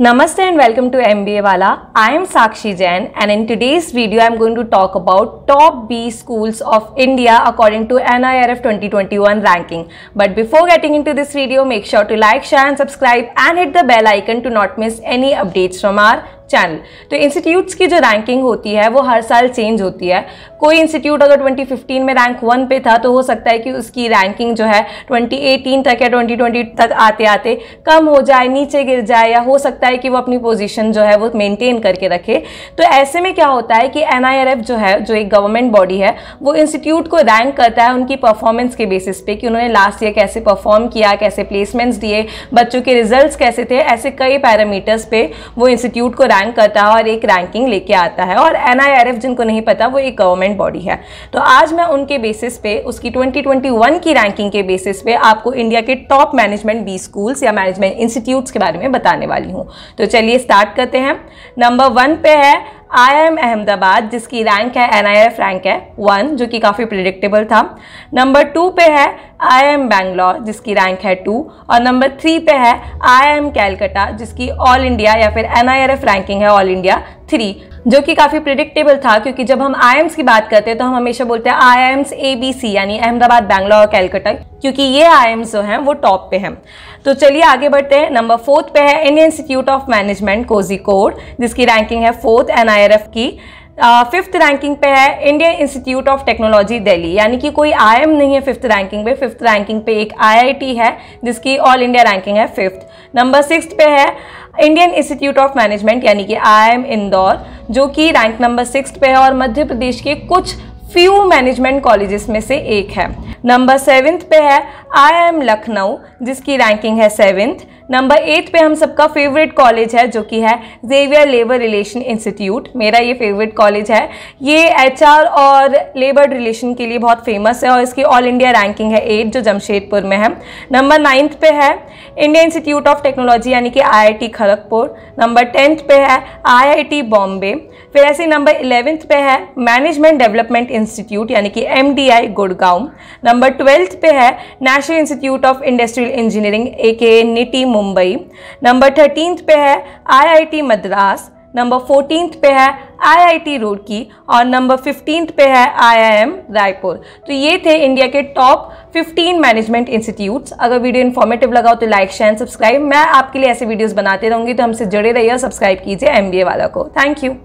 Namaste and welcome to MBA Wala. I am Sakshi Jain and in today's video I am going to talk about top B schools of India according to NIRF 2021 ranking. But before getting into this video, make sure to like, share and subscribe and hit the bell icon to not miss any updates from our channel. तो institutes की जो ranking होती है, वो हर साल change होती है। कोई इंस्टीट्यूट अगर 2015 में रैंक वन पे था तो हो सकता है कि उसकी रैंकिंग जो है 2018 तक या 2020 तक आते आते कम हो जाए, नीचे गिर जाए, या हो सकता है कि वो अपनी पोजीशन जो है वो मेंटेन करके रखे। तो ऐसे में क्या होता है कि एनआईआरएफ जो है, जो एक गवर्नमेंट बॉडी है, वो इंस्टीट्यूट को रैंक करता है उनकी परफॉर्मेंस के बेसिस पे कि उन्होंने लास्ट ईयर कैसे परफॉर्म किया, कैसे प्लेसमेंट्स दिए, बच्चों के रिज़ल्ट कैसे थे, ऐसे कई पैरामीटर्स पे वो इंस्टीट्यूट को रैंक करता है और एक रैंकिंग लेके आता है और एनआईआरएफ जिनको नहीं पता, वो एक गवर्नमेंट बॉडी है। तो आज मैं उनके बेसिस पे, उसकी 2021 की रैंकिंग के बेसिस पे आपको इंडिया के टॉप मैनेजमेंट बी स्कूल्स या मैनेजमेंट इंस्टीट्यूट्स के बारे में बताने वाली हूँ। तो चलिए स्टार्ट करते हैं। नंबर वन पे है आई एम अहमदाबाद जिसकी रैंक है एन रैंक है वन जो कि काफ़ी प्रिडिक्टेबल था। नंबर टू पे है आई एम बैंगलोर जिसकी रैंक है टू और नंबर थ्री पे है आई एम कैलकटा जिसकी ऑल इंडिया या फिर N I R F ranking है ऑल इंडिया थ्री जो कि काफ़ी प्रिडिक्टेबल था, क्योंकि जब हम आई एम्स की बात करते हैं तो हम हमेशा बोलते हैं आई एम्स ए बी सी यानी अहमदाबाद बैंगलोर और कैलकटा क्योंकि ये आई एम्स जो हैं, वो टॉप पे हैं. तो चलिए आगे बढ़ते हैं. नंबर फोर्थ पे है Indian Institute of Management Kozhikode जिसकी रैंकिंग है fourth N I R F की. फिफ्थ रैंकिंग पे है Indian Institute of Technology Delhi यानी कि कोई आईएम नहीं है फिफ्थ रैंकिंग पे. फिफ्थ रैंकिंग पे एक आईआईटी है, जिसकी ऑल इंडिया रैंकिंग है फिफ्थ नंबर सिक्स पे है इंडियन इंस्टीट्यूट ऑफ़ मैनेजमेंट यानी कि आई इंदौर जो कि रैंक नंबर सिक्स पे है और मध्य प्रदेश के कुछ फ्यू मैनेजमेंट कॉलेजेस में से एक है. नंबर सेवेंथ पे है आई एम लखनऊ जिसकी रैंकिंग है सेवेंथ नंबर एट पे हम सबका फेवरेट कॉलेज है, जो कि है जेवियर लेबर रिलेशन इंस्टीट्यूट मेरा ये फेवरेट कॉलेज है। ये एचआर और लेबर रिलेशन के लिए बहुत फ़ेमस है और इसकी ऑल इंडिया रैंकिंग है एट जो जमशेदपुर में है। नंबर नाइन्थ पे है इंडियन इंस्टीट्यूट ऑफ़ टेक्नोलॉजी यानी कि आई खड़गपुर। नंबर टेंथ पे है आईआईटी बॉम्बे फिर ऐसे नंबर इलेवेंथ पे है मैनेजमेंट डेवलपमेंट इंस्टीट्यूट यानी कि एमडीआई गुड़गांव। नंबर ट्वेल्थ पे है National Institute of Industrial Engineering aka NITIE Mumbai, number thirteen पे है आईआईटी मद्रास, नंबर फोर्टीन पे है आईआईटी रुड़की और नंबर फिफ्टीन पे है आईआईएम रायपुर। तो ये थे इंडिया के टॉप 15 मैनेजमेंट इंस्टीट्यूट्स अगर वीडियो इन्फॉर्मेटिव लगा हो तो लाइक शेयर सब्सक्राइब मैं आपके लिए ऐसे वीडियोस बनाते रहूँगी तो हमसे जुड़े रहिए और सब्सक्राइब कीजिए एमबीए वाला को। Thank you